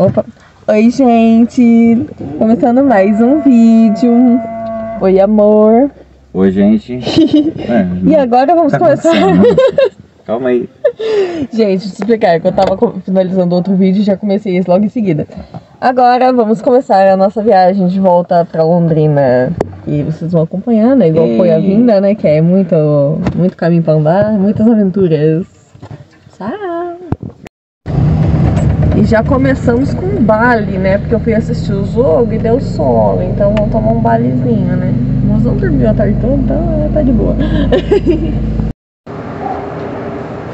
Opa! Oi, gente! Começando mais um vídeo. Oi, amor! Oi, gente. É, E agora vamos tá começar. acontecendo? Calma aí. Gente, deixa eu explicar que eu tava finalizando outro vídeo e já comecei esse logo em seguida. Agora vamos começar a nossa viagem de volta pra Londrina. E vocês vão acompanhando, né? igual foi a vinda, né? Que é muito, muito caminho pra andar, muitas aventuras. Tchau! Já começamos com baile, né? Porque eu fui assistir o jogo e deu sono. Então vamos tomar um bailezinho, né? Nós vamos dormir a tarde toda, então tá de boa.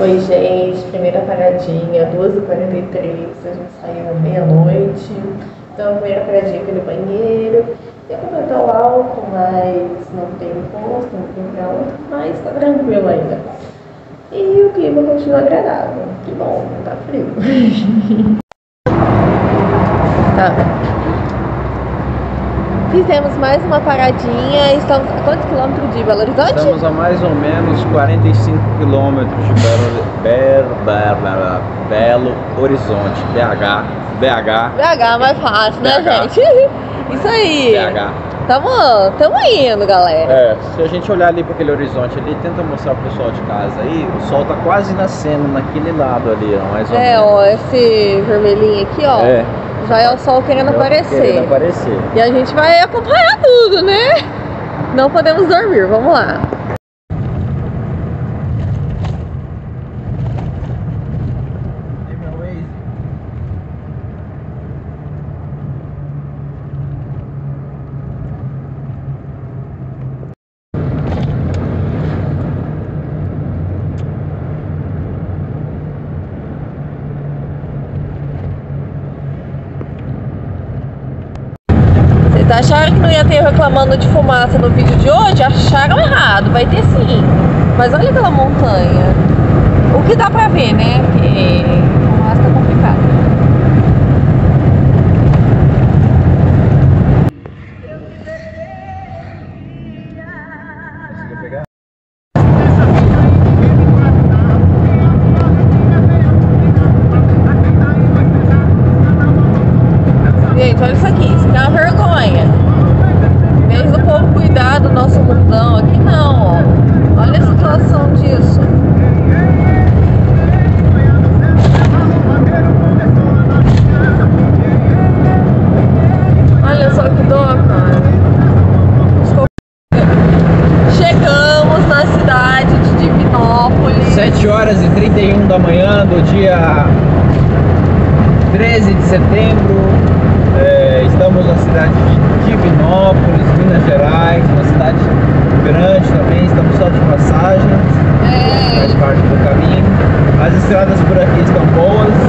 Oi, gente. Primeira paradinha, 12h43. A gente saiu meia-noite. Então, a primeira paradinha foi no banheiro. Ia completar o álcool, mas não tem posto, não tem outro. Mas tá tranquilo ainda. E o clima continua agradável. Que bom, não tá frio. tá. Fizemos mais uma paradinha. Estamos a quantos quilômetros de Belo Horizonte? Estamos a mais ou menos 45 quilômetros de Belo, Belo, Belo, Belo Horizonte, BH. BH. BH mais fácil, né, BH. gente? Isso aí. BH. Tamo, tamo indo, galera. É, se a gente olhar ali para aquele horizonte ali, tenta mostrar pro pessoal de casa aí, o sol tá quase nascendo naquele lado ali, ó, mais ou É, menos. ó, esse vermelhinho aqui, ó, É, já é o sol querendo aparecer. Querendo aparecer. E a gente vai acompanhar tudo, né? Não podemos dormir, vamos lá. Vocês acharam que não ia ter reclamando de fumaça no vídeo de hoje? Acharam errado, vai ter sim. Mas olha aquela montanha. O que dá pra ver, né? Porque 31 da manhã do dia 13 de setembro. É, estamos na cidade de Divinópolis, Minas Gerais, uma cidade grande também, estamos só de passagem, É, faz parte do caminho. As estradas por aqui estão boas.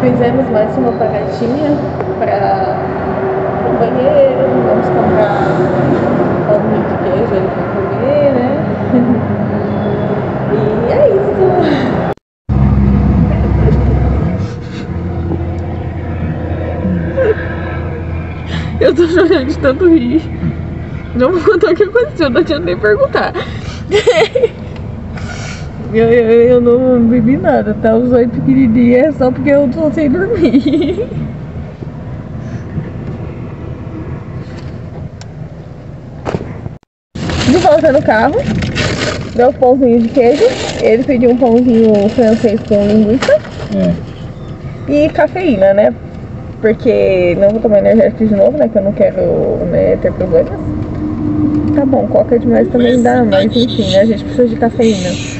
Mais uma paradinha para o banheiro, vamos comprar pão de queijo ali para comer, né? e é isso. Eu tô chorando de tanto rir. Não vou contar o que aconteceu, não adianta nem perguntar. Eu, eu, eu não bebi nada, tá? Os oito pequenininhos é só porque eu tô sem dormir. De volta no carro, deu um pãozinho de queijo. Ele pediu um pãozinho francês com linguiça e cafeína, né? Porque não vou tomar energético de novo, né? Que eu não quero né, ter problemas. Tá bom, coca demais também dá, mas enfim, né? A gente precisa de cafeína.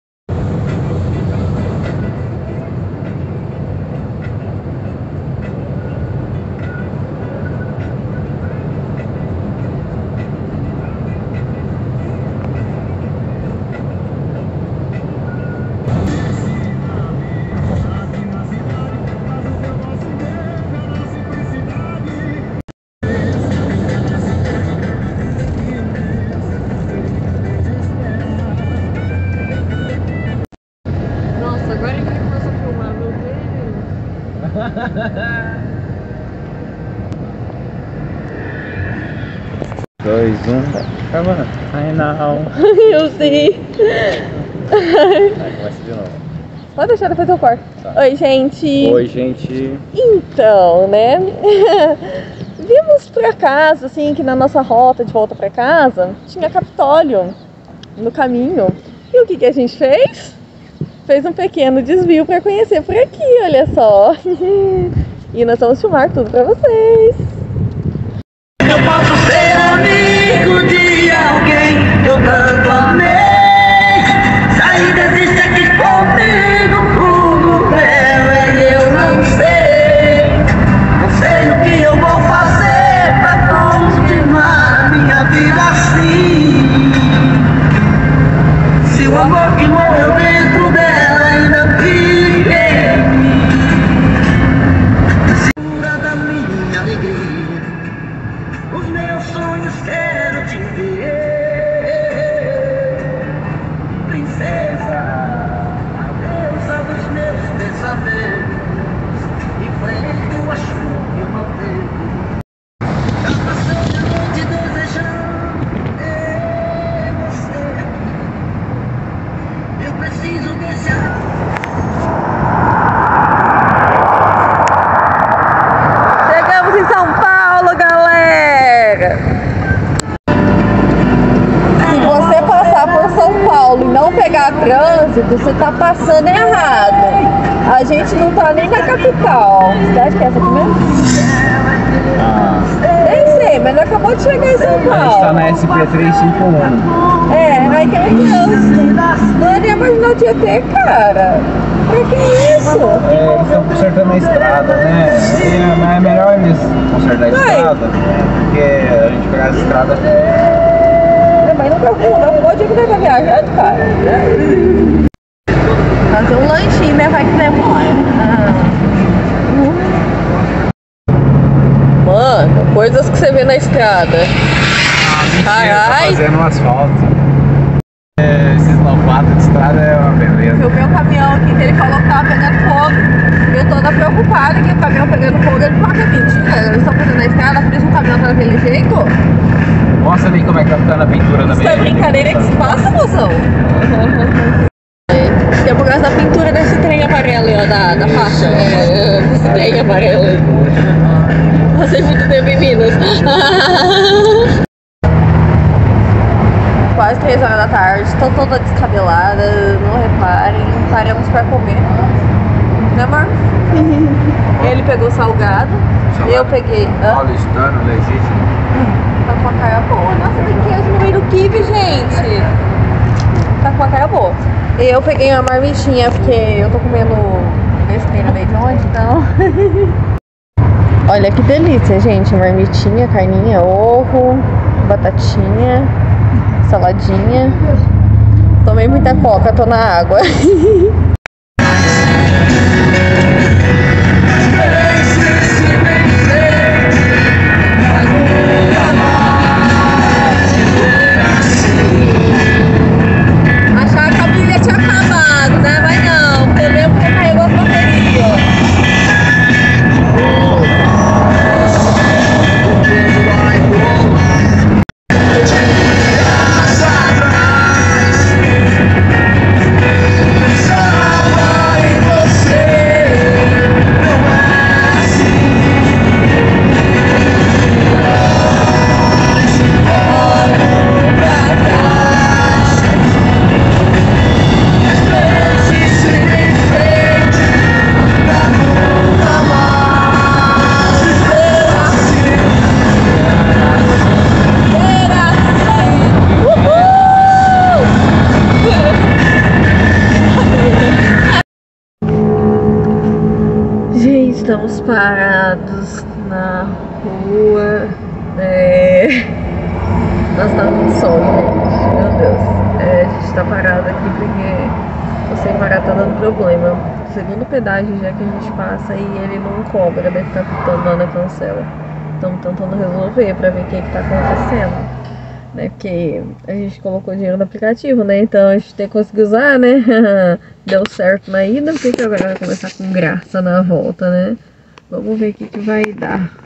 Dois, um. Calma. Ai, não. Eu sei. Começa de novo. Pode deixar depois eu corto. Tá. Oi, gente. Oi, gente. Então, né? Vimos por acaso, assim, que na nossa rota de volta pra casa tinha Capitólio no caminho. E o que, que a gente fez? Fez um pequeno desvio pra conhecer por aqui, olha só. e nós vamos filmar tudo pra vocês. Eu posso ser amigo de alguém trânsito, você tá passando errado. A gente não tá nem na capital. Cidade que é essa aqui mesmo? Ah, Nem sei, mas acabou de chegar em São a gente tá Paulo. na SP351. É, aí tem um trânsito. Não é nem mais no Tietê, cara. Pra que isso? É, eles estão consertando a estrada, né? É, mas é melhor eles consertar a estrada, porque a gente pegar as estradas. É, Mas não preocupa, não pode que vai viajar, cara. Fazer um lanchinho, né? Vai que demora. Mano, coisas que você vê na estrada. Carai. Tá fazendo um asfalto. É, esses lopatos de estrada é uma beleza. Eu vi um caminhão aqui que ele falou que tava pegando fogo. Eu toda preocupada que o caminhão pegando fogo, ele fala que é mentira. Eles estão fazendo a estrada, por isso o caminhão tá daquele jeito. Mostra ali como é que tá ficando a pintura da Isso é brincadeira que se passa, moção? É, por causa da pintura desse trem amarelo aí, ó, da, da faixa. É, esse trem amarelo. Passei muito tempo em Minas. Quase três horas da tarde, tô toda descabelada, não reparem, paramos pra comer. Né, amor? Ele pegou salgado, eu peguei. Hã? Paulistano, legítimo. Tá com a cara boa. Nossa, tem queijo no meio do kibe, gente. Tá com a cara boa. Eu peguei uma marmitinha porque eu tô comendo besteira meio de onde, então. Olha que delícia, gente. Marmitinha, carninha, ovo, batatinha, saladinha. Tomei muita coca, tô na água. rua. É... Nós estamos com sono, gente. Meu Deus. É, a gente tá parado aqui porque o sem parar tá dando problema. Segundo pedágio já que a gente passa e ele não cobra, deve estar pitando lá na cancela. Estamos tentando resolver pra ver o que, que tá acontecendo. Né? Porque a gente colocou dinheiro no aplicativo, né? Então a gente tem que conseguir usar, né? Deu certo na ida, por que agora vai começar com graça na volta, né? Vamos ver o que, que vai dar.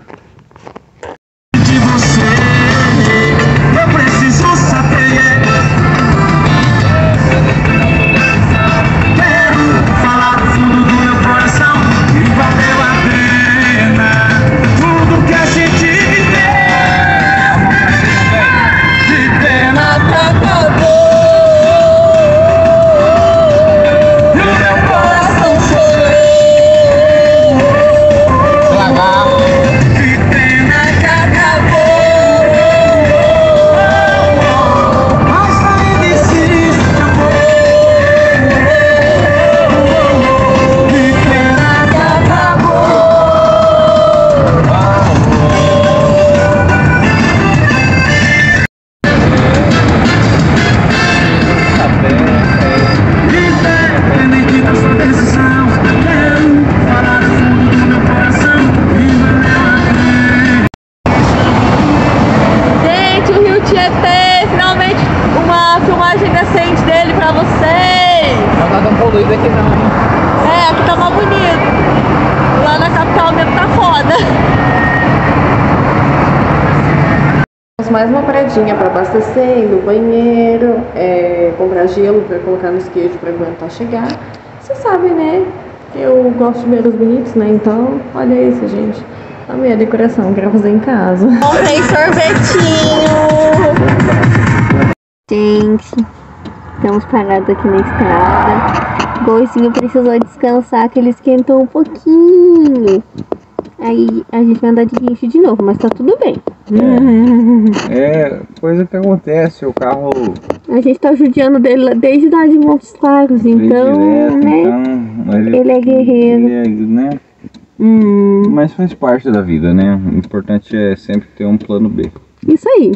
Paradinha pra abastecer, no banheiro, é, comprar gelo pra colocar nos queijos pra aguentar chegar. Você sabe, né? Eu gosto de ver os bonitos, né? Então, olha isso, gente. A minha decoração pra fazer em casa. Comprei sorvetinho! Gente, estamos parados aqui na estrada. Golzinho precisou descansar, que ele esquentou um pouquinho. Aí a gente vai andar de guincho de novo, mas tá tudo bem. É, coisa que acontece, o carro A gente tá judiando dele lá desde lá de Montes Claros, então, direto, né? então Ele é guerreiro. ele é, né? Hum, Mas faz parte da vida, né? O importante é sempre ter um plano B. isso aí.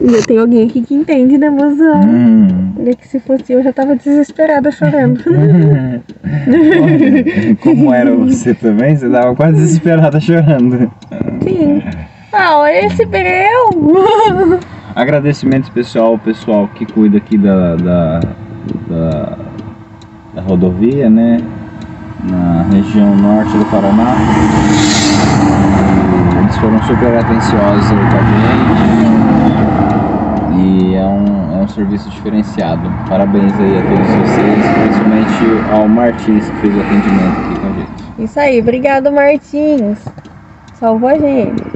Eu tenho alguém aqui que entende, né, mozão? Hum. Olha que se fosse eu já tava desesperada chorando. Como era você também? Você tava quase desesperada chorando. Sim. Ah, olha esse breu! Agradecimento especial ao pessoal que cuida aqui da, da, da, da rodovia, né? Na região norte do Paraná. Foram super atenciosos com a. E é um, é um serviço diferenciado. Parabéns aí a todos vocês, principalmente ao Martins que fez o atendimento aqui com a gente. Isso aí, obrigado Martins. Salvou a gente.